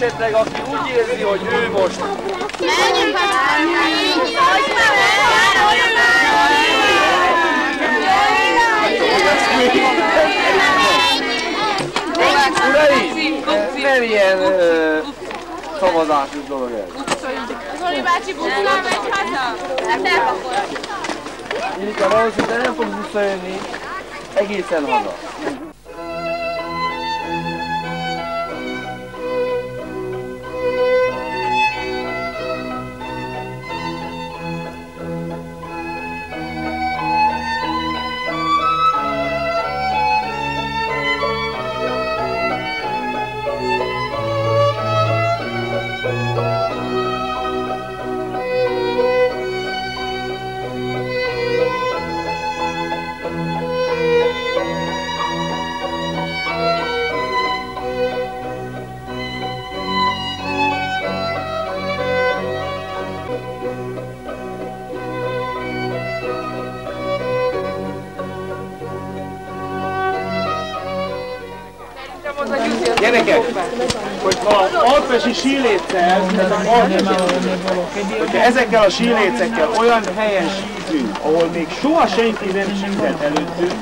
esetleg aki úgy érzi, hogy ő most Uraim, nem ilyen szavazásos dolog ez. Zoli bácsi buszlal megy haza? Hát elpakolja. Ilika, valószínűleg nem fog visszajönni egészen haza. Alpesi síléccel, ez alpesi, hogyha ezekkel a sílécekkel olyan helyen sízünk, ahol még soha senki nem sízett előttünk,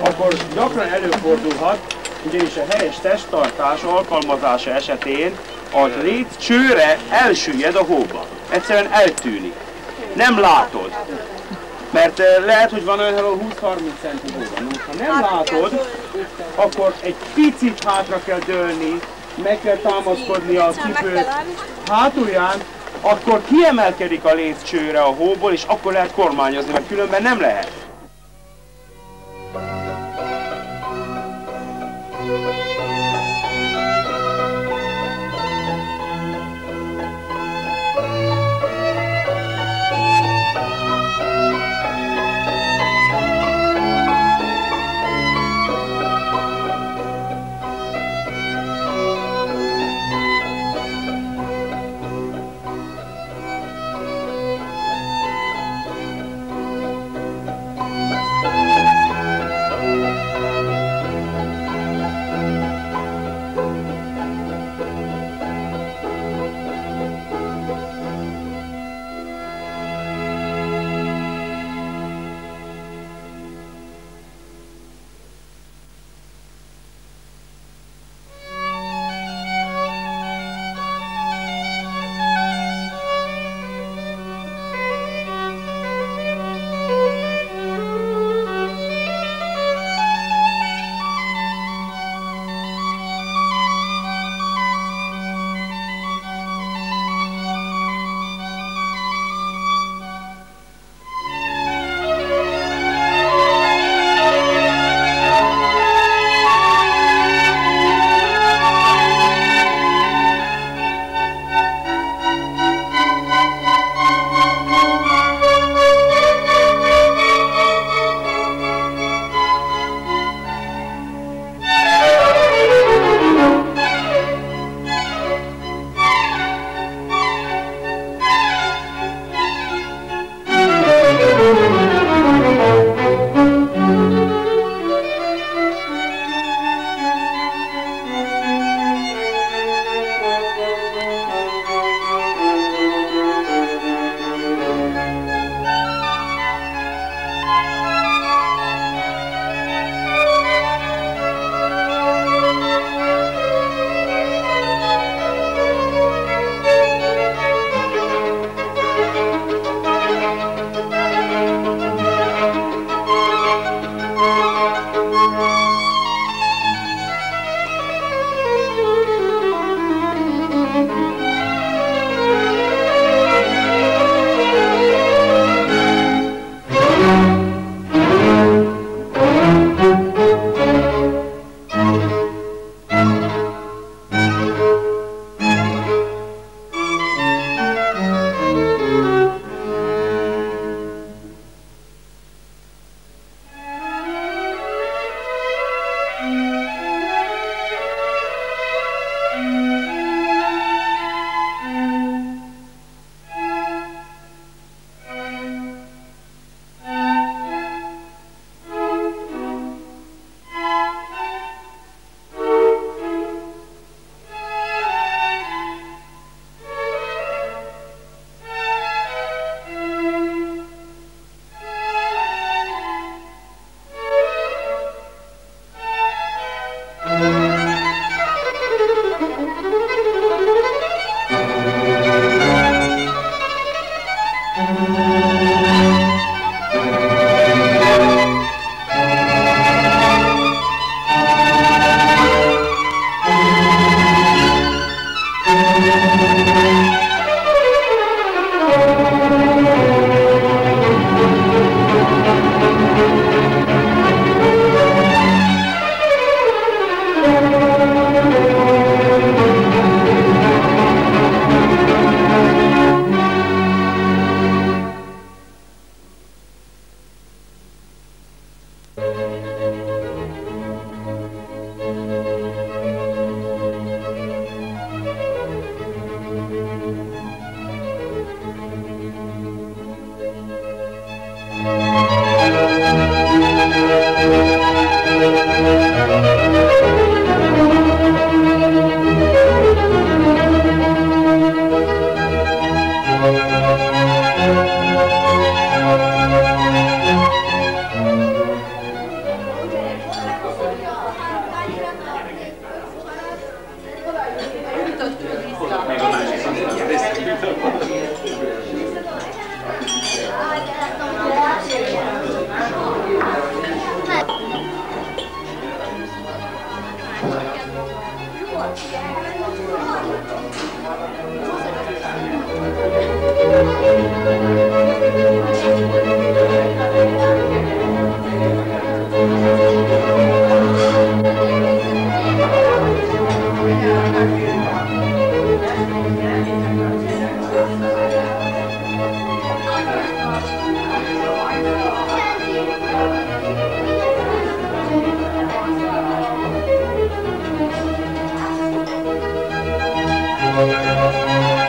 akkor gyakran előfordulhat, ugyanis a helyes testtartás alkalmazása esetén a léc csőre elsüllyed a hóba. Egyszerűen eltűnik. Nem látod. Mert eh, lehet, hogy van olyan, ahol 20-30 centi hó van. Ha nem látod, akkor egy picit hátra kell dőlni, meg kell támaszkodni a cipő hátulján, akkor kiemelkedik a létcsőre a hóból, és akkor lehet kormányozni, mert különben nem lehet.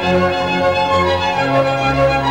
Thank you.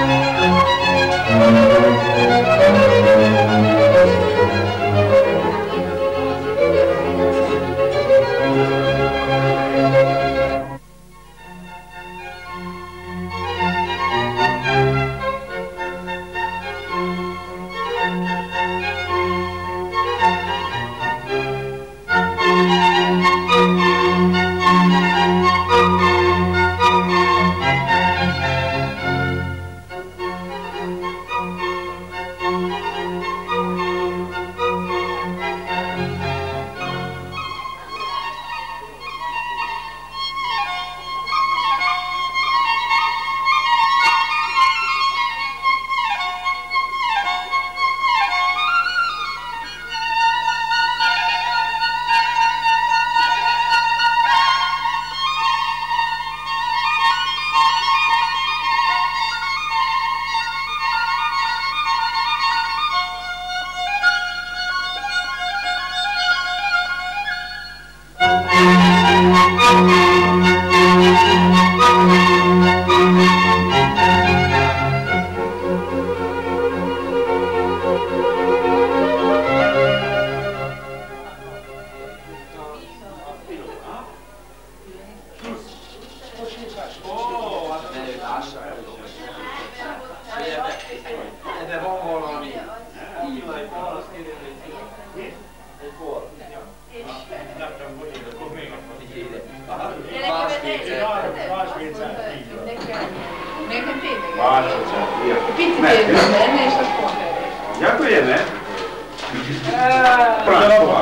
Gyakorolj meg!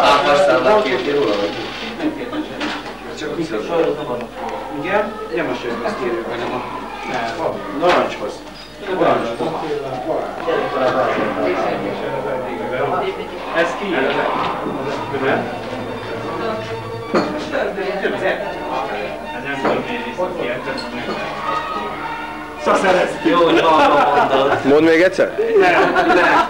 Átasztálnak kérni róla, vagy? Csak vissza. Sajnos vannak. Igen? Nem a sörhöz kérjük, hanem a narancshoz. Narancshoz. Ez ki? Szaszerezti. Jó, hogy hallom mondod. Mondd még egyszer? Nem, nem.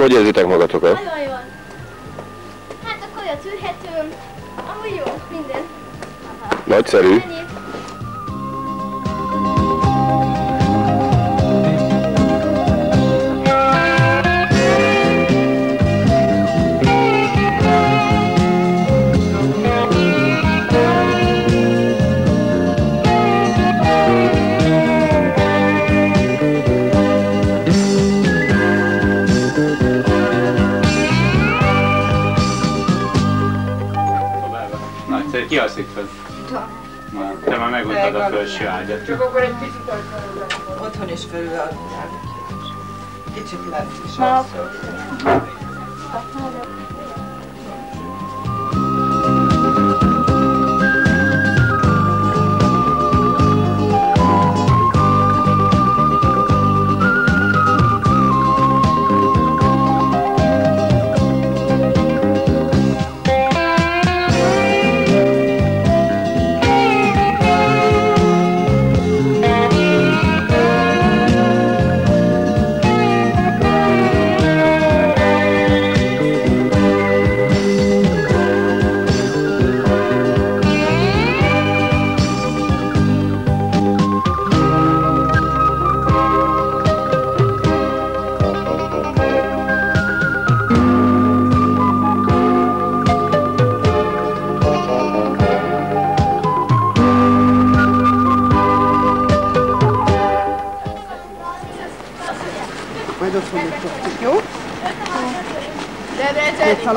Hogy érzitek magatokat? Nagyon jól. Hát akkor a tűrhetőm. Amúgy jó, minden. Nagyszerű. A felső ágyat. Csak akkor egy picit otthon is felülaludnál. Kicsit lesz is.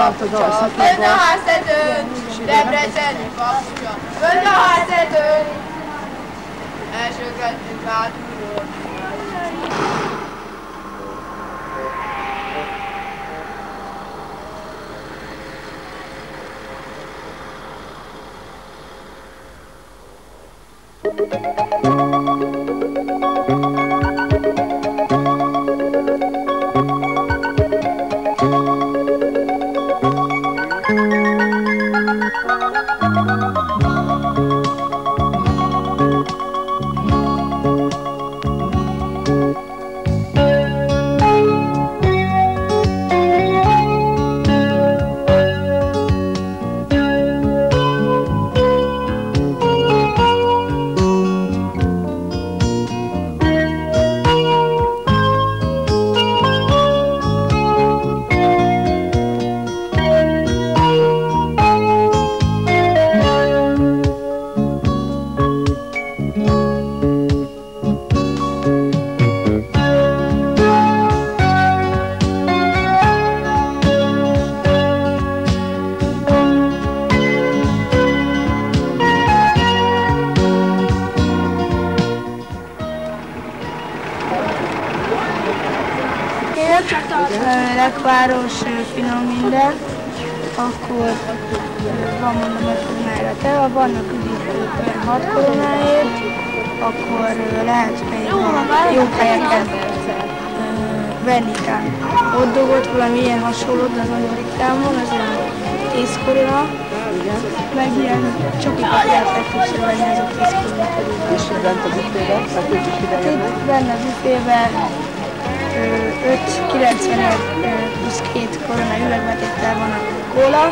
kapcsa, fönn a háztetőn, Debreceni kapcsa, fönn a háztetőn, elsőkedtünk hátulról. Lekváros, finom minden, akkor van mondom 5 koronára teva, vannak üdítők ilyen 6 koronáért, akkor lehet még jó helyeken venni kell. Ott dolgot valami ilyen hasonló, de az nagyon ritkán van, az ilyen 10 korona, meg ilyen csokikat lehet legtöbbször venni, azok 10 korona körül. És bent a. Itt benne a büfében 5,95 plusz két korona üvegbetétel van a kóla,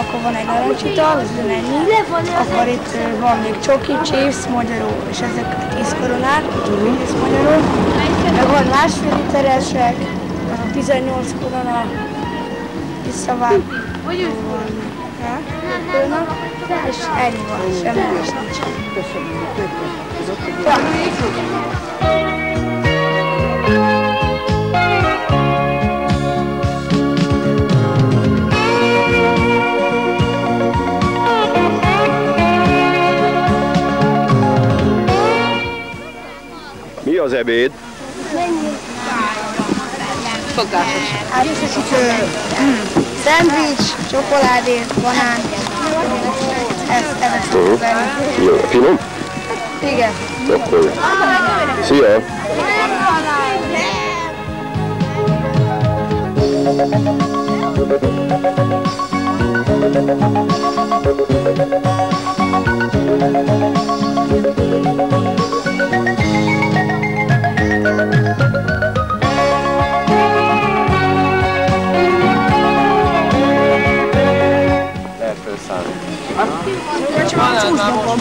akkor van egy narancsital, az ennyi, akkor itt van még csoki, chips, magyaró, és ezek 10 koronák, chips, magyaró, meg van másfél literesek, azok 18 korona, visszavág, korona, és ennyi van, semmi más nincs. Ja. Az ebéd? Szokásos. Szendvics, csokoládé, banán, ez, ez uh -huh. Jó, finom? Igen. Akkor jó. Szia! Lehet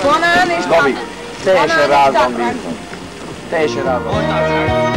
banán és Gabi, teljesen rád van bízva. Teljesen rád van. De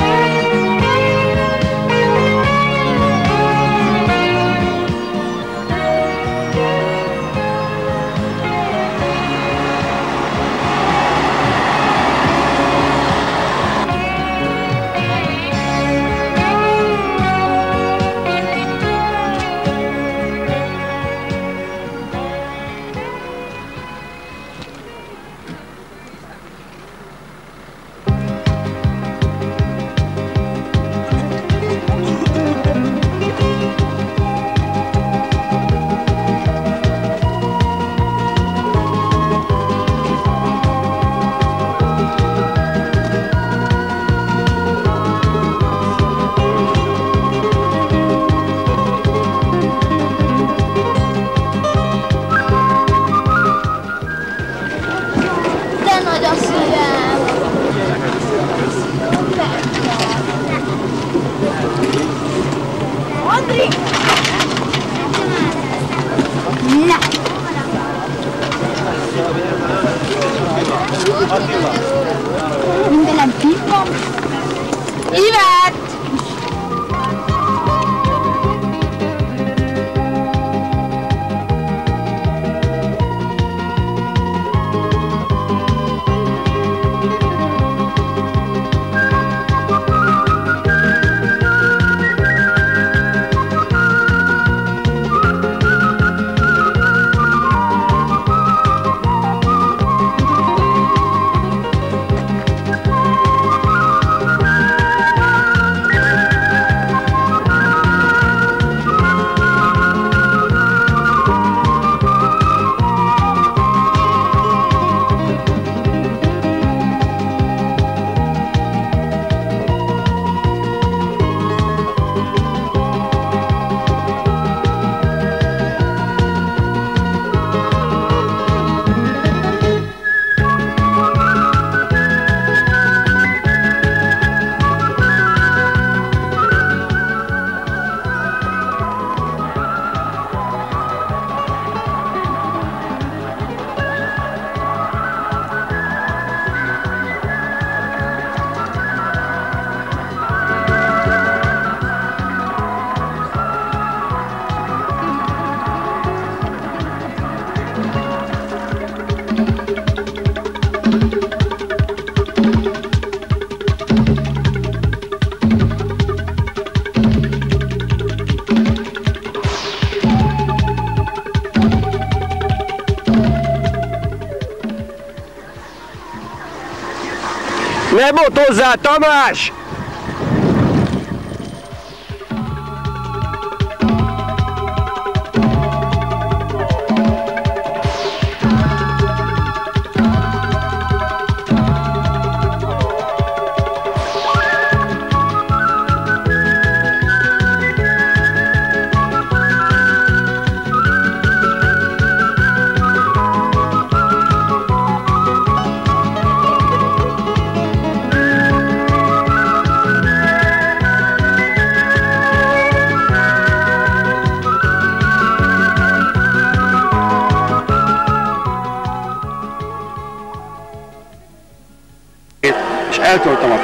Souza, Thomas!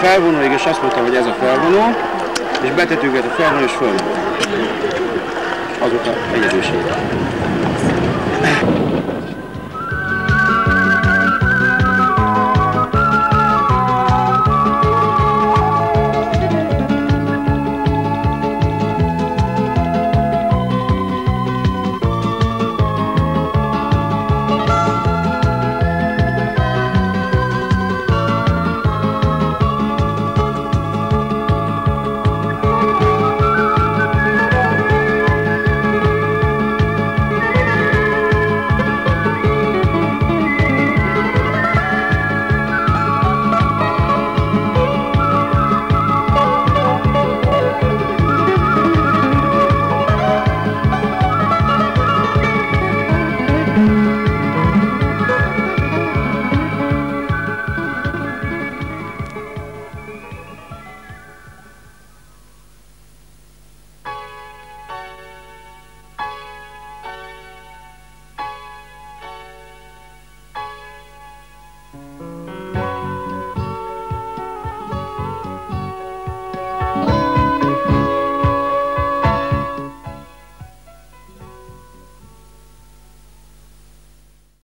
Felvonóig, és azt mondtam, hogy ez a felvonó, és betettük őket a felvonó, és fölment. Azóta egyedülség.